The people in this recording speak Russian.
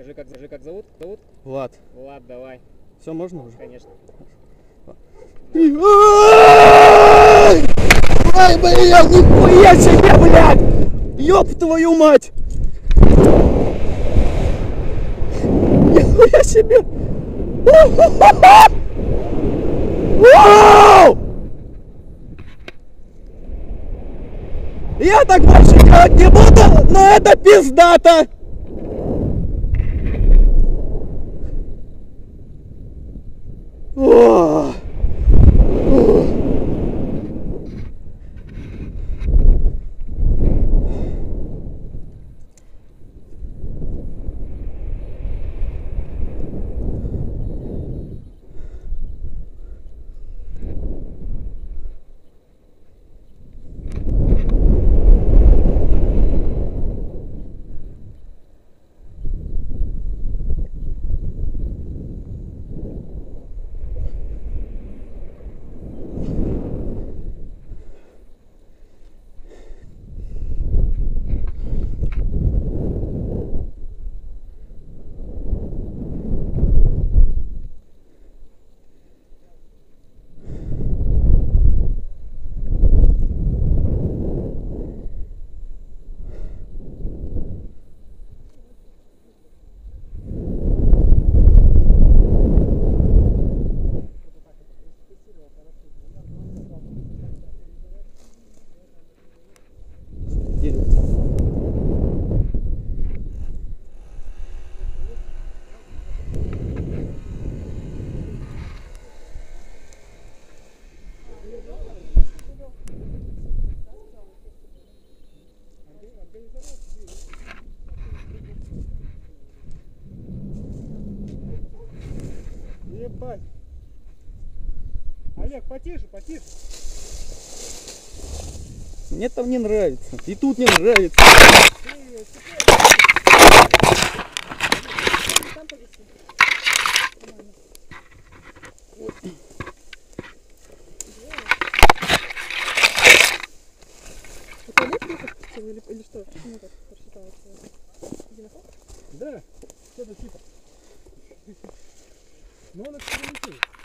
Скажи, как, скажи, как зовут? Зовут? Влад. Влад, давай. Все, можно уже? Конечно. Ай, блядь, нихуя себе, блядь! Ёб твою мать! Нихуя себе! Вау! Я так больше делать не буду, но это пиздато! 哇。Ебать. Олег, потише, потише. Мне там не нравится. И тут не нравится. Это Олег пустил или, или что? Почему так прочиталось? Единоход? Да, что-то типа. Ну он экспериментирует.